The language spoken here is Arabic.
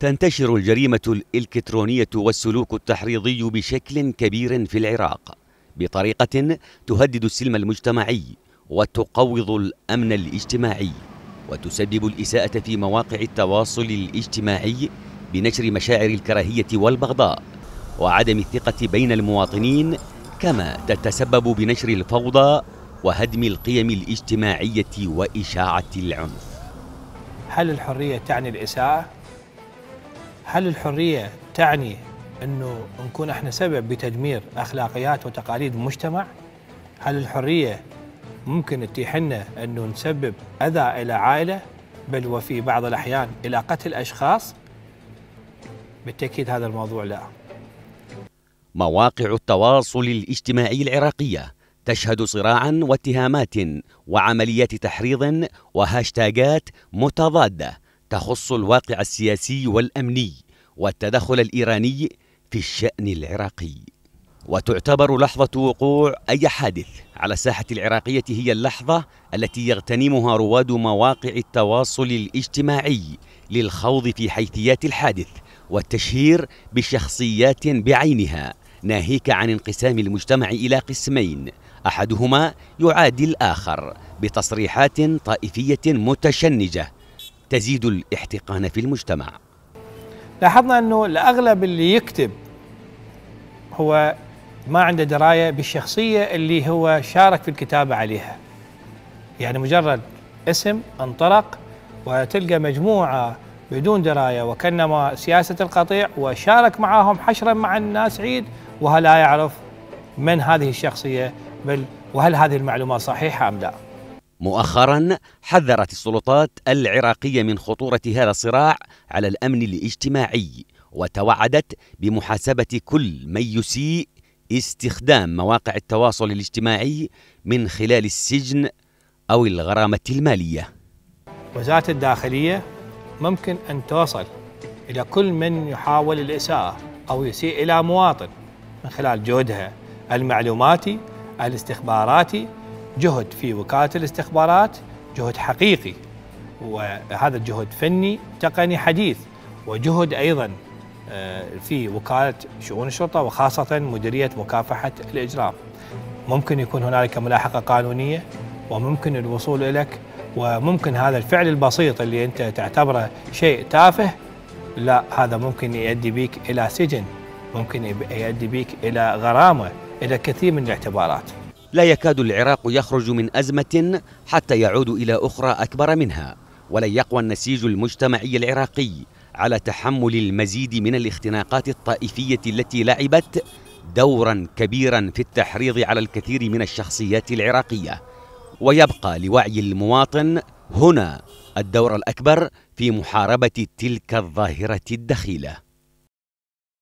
تنتشر الجريمة الإلكترونية والسلوك التحريضي بشكل كبير في العراق بطريقة تهدد السلم المجتمعي وتقوض الأمن الاجتماعي وتسبب الإساءة في مواقع التواصل الاجتماعي بنشر مشاعر الكراهية والبغضاء وعدم الثقة بين المواطنين كما تتسبب بنشر الفوضى وهدم القيم الاجتماعية وإشاعة العنف هل الحرية تعني الإساءة؟ هل الحرية تعني أنه نكون إحنا سبب بتدمير أخلاقيات وتقاليد المجتمع؟ هل الحرية ممكن لنا أنه نسبب أذى إلى عائلة بل وفي بعض الأحيان إلى قتل أشخاص؟ بالتأكيد هذا الموضوع لا مواقع التواصل الاجتماعي العراقية تشهد صراعا واتهامات وعمليات تحريض وهاشتاجات متضادة تخص الواقع السياسي والأمني والتدخل الإيراني في الشأن العراقي. وتعتبر لحظة وقوع أي حادث على الساحة العراقية هي اللحظة التي يغتنمها رواد مواقع التواصل الاجتماعي للخوض في حيثيات الحادث والتشهير بشخصيات بعينها ناهيك عن انقسام المجتمع إلى قسمين. أحدهما يعادي الآخر بتصريحات طائفية متشنجة تزيد الاحتقان في المجتمع. لاحظنا أنه الأغلب اللي يكتب هو ما عنده دراية بالشخصية اللي هو شارك في الكتابة عليها. يعني مجرد اسم انطلق وتلقى مجموعة بدون دراية وكأنما سياسة القطيع وشارك معهم حشرا مع الناس عيد وهل لا يعرف من هذه الشخصية بل وهل هذه المعلومات صحيحة أم لا؟ مؤخرا حذرت السلطات العراقية من خطورة هذا الصراع على الأمن الاجتماعي وتوعدت بمحاسبة كل من يسيء استخدام مواقع التواصل الاجتماعي من خلال السجن أو الغرامة المالية. وزارة الداخلية ممكن أن توصل إلى كل من يحاول الإساءة أو يسيء إلى مواطن من خلال جهدها المعلوماتي الاستخباراتي جهد في وكالة الاستخبارات جهد حقيقي وهذا الجهد فني تقني حديث وجهد أيضا آه، في وكالة شؤون الشرطة وخاصة مديرية مكافحة الإجرام. ممكن يكون هنالك ملاحقة قانونية وممكن الوصول إليك وممكن هذا الفعل البسيط اللي أنت تعتبره شيء تافه لا هذا ممكن يؤدي بك إلى سجن ممكن يؤدي بك إلى غرامة إلى كثير من الاعتبارات. لا يكاد العراق يخرج من أزمة حتى يعود إلى أخرى أكبر منها ولن يقوى النسيج المجتمعي العراقي على تحمل المزيد من الاختناقات الطائفية التي لعبت دورا كبيرا في التحريض على الكثير من الشخصيات العراقية. ويبقى لوعي المواطن هنا الدور الأكبر في محاربة تلك الظاهرة الدخيلة.